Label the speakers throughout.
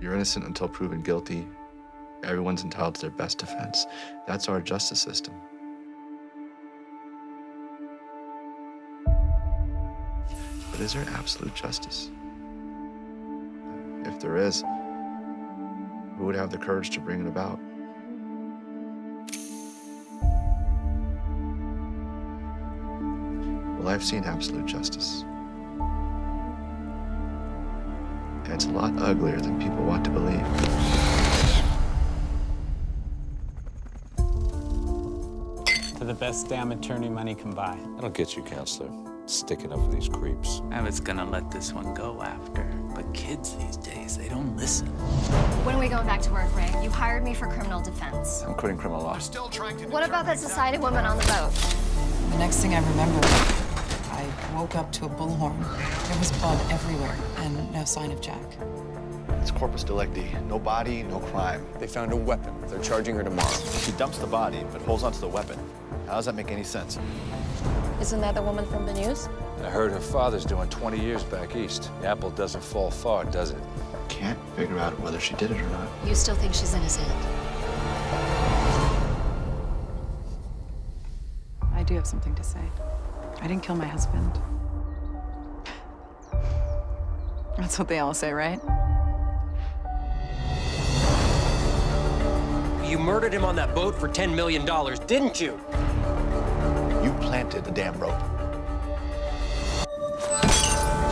Speaker 1: You're innocent until proven guilty. Everyone's entitled to their best defense. That's our justice system. But is there absolute justice? If there is, who would have the courage to bring it about? Well, I've seen absolute justice. It's a lot uglier than people want to believe.
Speaker 2: For the best damn attorney money can buy.
Speaker 3: That'll get you, counselor. Sticking up for these creeps.
Speaker 4: I was gonna let this one go after, but kids these days, they don't listen.
Speaker 5: When are we going back to work, Ray? You hired me for criminal defense.
Speaker 1: I'm quitting criminal law. Still trying to.
Speaker 5: What about that society woman on the boat?
Speaker 6: The next thing I remember, I woke up to a bullhorn. There was blood everywhere and no sign of Jack.
Speaker 1: It's corpus delicti. No body, no crime.
Speaker 7: They found a weapon. They're charging her tomorrow.
Speaker 1: She dumps the body, but holds onto the weapon. How does that make any sense?
Speaker 8: Isn't that the woman from the news?
Speaker 3: I heard her father's doing 20 years back east. The apple doesn't fall far, does it?
Speaker 1: Can't figure out whether she did it or not.
Speaker 5: You still think she's innocent?
Speaker 6: I do have something to say. I didn't kill my husband. That's what they all say, right?
Speaker 9: You murdered him on that boat for $10 million, didn't you?
Speaker 1: You planted the damn rope.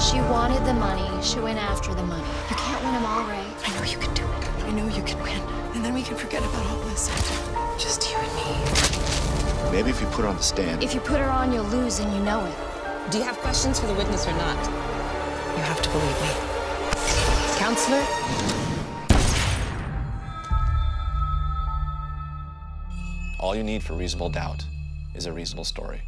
Speaker 5: She wanted the money. She went after the money. You can't win them all, Ray.
Speaker 6: I know you can do it. I know you can win. And then we can forget about all this. Just you and me.
Speaker 1: Maybe if you put her on the stand.
Speaker 5: If you put her on, you'll lose, and you know it.
Speaker 8: Do you have questions for the witness or not?
Speaker 6: You have to believe me.
Speaker 8: Counselor?
Speaker 1: All you need for reasonable doubt is a reasonable story.